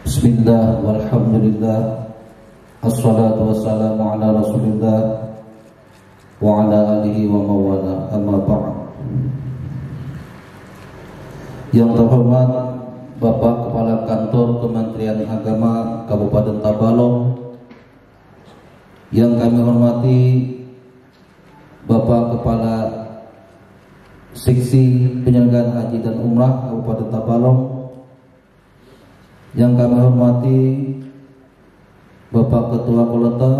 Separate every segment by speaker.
Speaker 1: Bismillah walhamdulillah Assalatu wassalamu ala rasulillah Wa ala alihi wa mawala amma ba'd. Yang terhormat Bapak Kepala Kantor Kementerian Agama Kabupaten Tabalong Yang kami hormati Bapak Kepala Seksi Penyelenggaraan Haji dan Umrah Kabupaten Tabalong yang kami hormati Bapak Ketua Kolektor,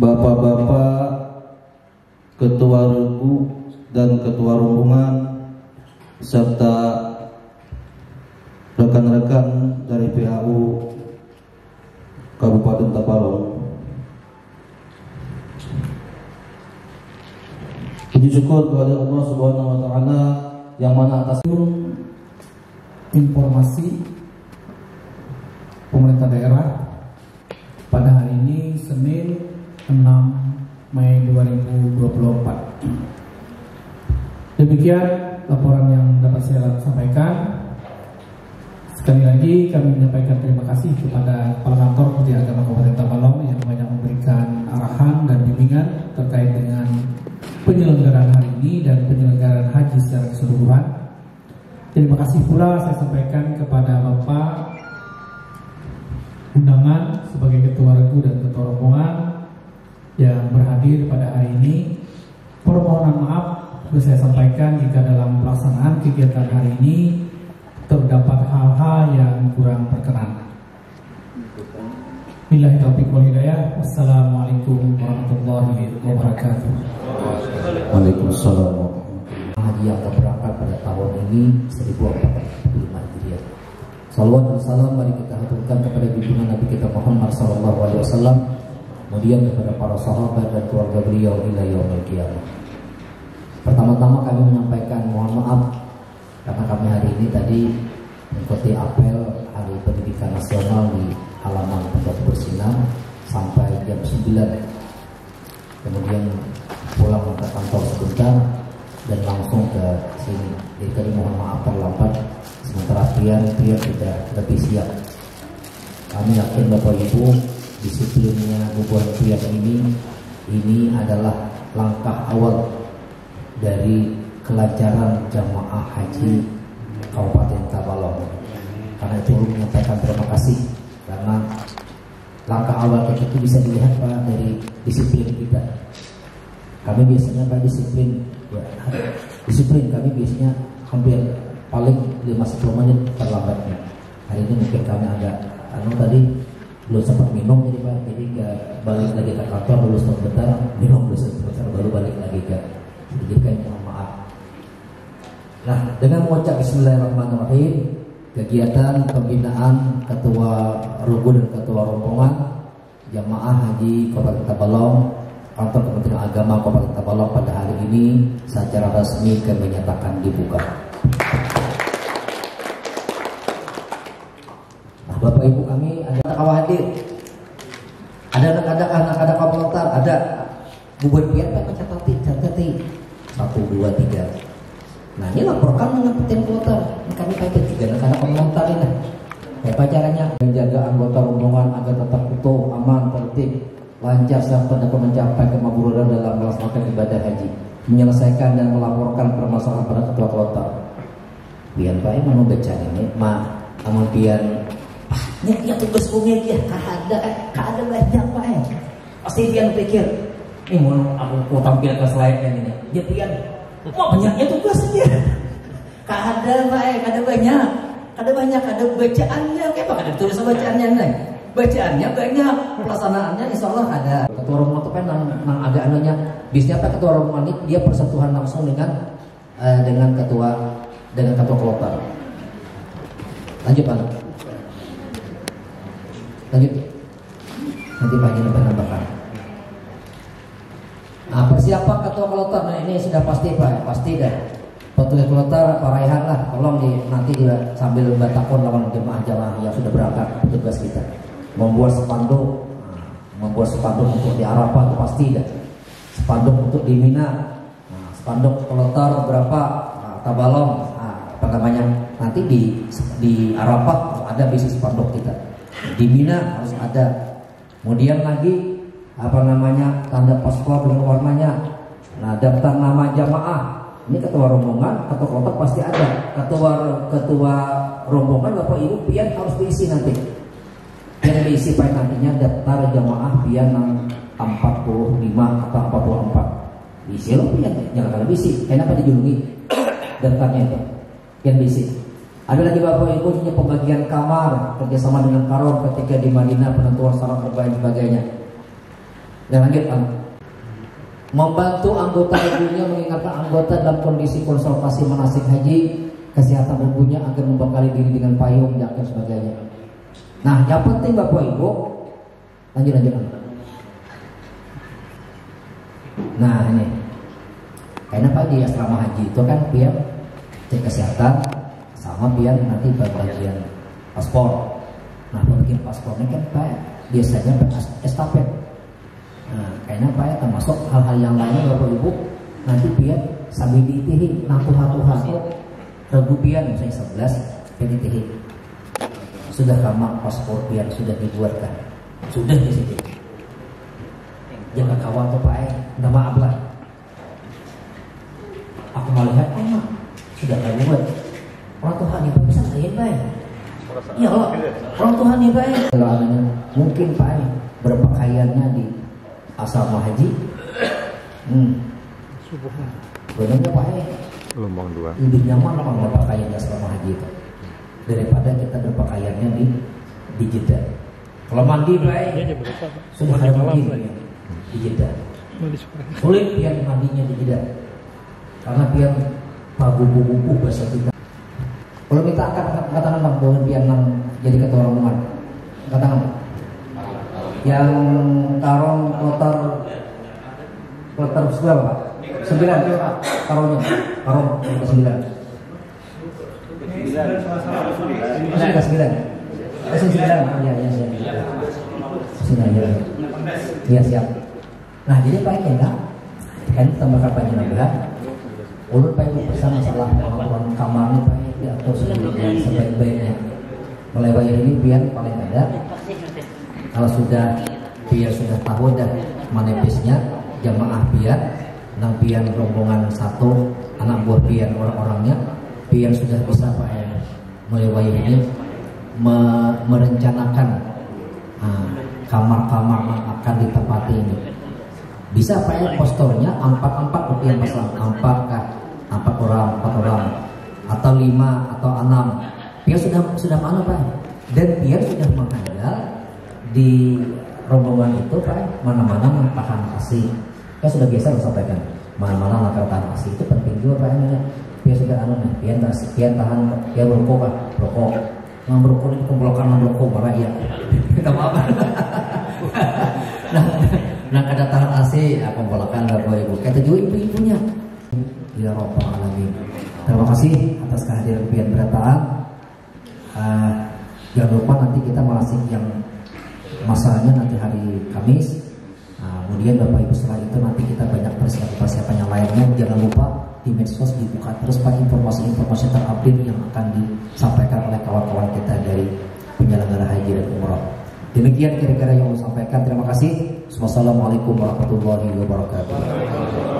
Speaker 1: Bapak-bapak Ketua Regu dan Ketua Rombongan serta rekan-rekan dari PAU Kabupaten Tabalong. Puji syukur kepada Allah Subhanahu wa taala yang mana atas
Speaker 2: informasi pemerintah daerah pada hari ini Senin 6 Mei 2024. Demikian laporan yang dapat saya sampaikan. Sekali lagi kami menyampaikan terima kasih kepada Kepala Kantor Kementerian Agama Kabupaten Tabalong yang banyak memberikan arahan dan bimbingan terkait dengan penyelenggaraan hari ini dan penyelenggaraan haji secara keseluruhan. Terima kasih pula saya sampaikan kepada Bapak undangan sebagai Ketua Regu dan Ketua Rombongan yang berhadir pada hari ini. Permohonan maaf perlu saya sampaikan jika dalam pelaksanaan kegiatan hari ini terdapat hal-hal yang kurang berkenan. Billahi taufiq wal hidayah. Wassalamualaikum warahmatullahi wabarakatuh.
Speaker 1: Waalaikumsalam
Speaker 3: haji yang akan berangkat pada tahun ini 1445 Hijriah. Salawat dan salam mari kita haturkan kepada junjungan Nabi kita Muhammad sallallahu alaihi wasallam, kemudian kepada para sahabat dan keluarga beliau ila yaumil qiyamah. Pertama-tama kami menyampaikan mohon maaf karena kami hari ini tadi mengikuti apel Hari Pendidikan Nasional di halaman Pondok Bersinar sampai jam 9 kemudian pulang ke kantor sebentar dan langsung ke sini. Jadi kami mohon maaf terlambat. Sementara Pian, Pian tidak lebih siap. Kami yakin Bapak Ibu disiplinnya hubungan Pian ini ini adalah langkah awal dari kelancaran jamaah haji Kabupaten Tabalong. Karena itu menyampaikan terima kasih karena langkah awal kita itu bisa dilihat Pak dari disiplin kita. Kami biasanya Pak disiplin. Ya, disiplin. Kami biasanya hampir paling 5-10 menit terlambatnya. Hari ini mungkin kami agak anu tadi belum sempat minum jadi pak. Jadi nggak balik lagi ke kantor dulu sebentar minum dulu sebentar baru balik lagi ke jadi kami mohon maaf. Nah dengan mengucap Bismillahirrahmanirrahim kegiatan pembinaan ketua rugu dan ketua rombongan jamaah haji Kabupaten Tabalong kantor Kementerian Agama Kabupaten Tabalong pada hari ini secara resmi kami menyatakan dibuka. Nah, Bapak Ibu kami ada khawatir, ada anak-anak anak-anak komentar, ada bubur biar Pak catati, catati satu dua tiga. Nah ini laporkan dengan petin kloter. Ini kami pakai tiga anak-anak komentar ini. Apa caranya menjaga anggota rombongan agar tetap utuh, aman, tertib, lancar serta dapat mencapai kemakmuran dalam melaksanakan ibadah haji, menyelesaikan dan melaporkan permasalahan pada ketua kota. Biar baik mau baca ini, ma, amun biar ah, ini dia tugas bumi dia, ada, ada banyak pak eh. Pasti dia pikir, ini mau aku mau tampil ke slide ini, dia pian, mau banyaknya tugas dia. Kada pak eh, kada banyak, kada banyak, kada bacaannya, kayak apa kada tulis bacaannya nih. bacaannya banyak, pelaksanaannya insya Allah ada. Ketua rombongan itu kan nang, ada anunya. Biasanya apa ketua rombongan ini dia persentuhan langsung dengan eh, dengan ketua dengan ketua kloter. Lanjut Pak. Lanjut. Nanti Pak Haji menambahkan. Nah, persiapan ketua kloter, nah ini sudah pasti Pak, pasti dah. Petugas kloter, Pak Raihan lah, tolong di, nanti juga sambil bertakon lawan jemaah-jemaah yang sudah berangkat petugas kita. Membuat spanduk, nah, membuat spanduk untuk di Arafah itu pasti dah. Spanduk untuk di Mina, nah, spanduk kloter berapa, nah, tabalong, nah, apa namanya, nanti di di Arafah ada bisnis spanduk kita. Di Mina harus ada. Kemudian lagi apa namanya tanda paspor dengan warnanya. Nah daftar nama jamaah ini ketua rombongan atau kelompok pasti ada. Ketua ketua rombongan bapak ibu pian harus diisi nanti. Yang diisi pada nantinya daftar jamaah pian 45 atau 44. Diisi loh pian jangan kalau diisi. Kenapa dijulungi daftarnya itu? Yang diisi. Ada lagi bapak ibu punya pembagian kamar kerjasama dengan karom ketika di Madinah penentuan syarat terbaik sebagainya. Dan lanjut membantu anggota ibunya mengingatkan anggota dalam kondisi konsultasi manasik haji kesehatan ibunya agar membekali diri dengan payung dan sebagainya. Nah, yang penting bapak ibu lanjut lanjut. Nah ini, karena pak di asrama haji itu kan dia cek kesehatan sama biar nanti bagian paspor. Nah, bagian paspornya kan pak biasanya estafet Nah, kayaknya Pak ya termasuk hal-hal yang lainnya Bapak Ibu. Nanti biar sambil diitihi naku hatu hatu regu biar misalnya 11 biar diitihi. Sudah lama paspor biar sudah dibuatkan. Sudah di situ. Jangan kawan tuh Pak ya udah maaf lah. Aku melihat oh sudah kamu buat orang Tuhan itu bisa saya baik ya Allah orang Tuhan itu baik. Kalau mungkin Pak berpakaiannya di asrama haji? Hmm. sebenarnya Pak eh
Speaker 4: Gelombang dua.
Speaker 3: lebih nyaman apa berpakaian di asrama haji itu? Daripada kita berpakaiannya di di Jeddah. Kalau mandi Pak eh? Sudah ada mandi di Jeddah. Sulit biar mandinya di Jeddah. Karena biar pagu-buku bahasa kita kalau kita akan katakan bang bahwa biar nang jadi ketua rombongan katakan yang tarong kloter kloter seberapa pak? Sembilan tarongnya tarong sembilan. Sembilan. Sembilan. Eh sembilan. Ya ya siap. Sembilan ya. Iya siap. Nah jadi pak ya kan tambah kapan juga Ulun pak bersama masalah pengaturan kamarnya pak diatur sebaik-baiknya. Mulai bayar ini biar paling ada kalau sudah biar sudah tahu dan manepisnya jamaah biar nang biar rombongan satu anak buah biar orang-orangnya biar sudah bisa pak ya melewai ini me merencanakan kamar-kamar yang akan ditempati ini. Bisa pak ya posturnya empat empat rupiah masalah empat kah empat orang empat orang atau lima atau enam. Biar sudah sudah mana pak dan biar sudah menghadal di rombongan itu pak mana-mana tahan asih kan sudah biasa lo sampaikan mana-mana tahan asih itu penting juga pak ini. Biar sudah anu nih biar biar tahan biar merokok pak. Rokok nggak merokok ini kumpulkan merokok marah ya kita maaf. Nah nah kada tahan asih ya kumpulkan bapak ibu. Kata juga ibu-ibunya. Ya robbal alamin. Terima kasih atas kehadiran pian berataan uh, jangan lupa nanti kita masih yang masalahnya nanti hari Kamis. Nah, kemudian Bapak Ibu setelah itu nanti kita banyak persiapan-persiapan yang lainnya. Jangan lupa di medsos dibuka terus pak informasi-informasi terupdate yang akan disampaikan oleh kawan-kawan kita dari penyelenggara haji dan umroh. Demikian kira-kira yang saya sampaikan terima kasih. Wassalamualaikum warahmatullahi wabarakatuh